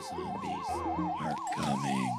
zombies are coming.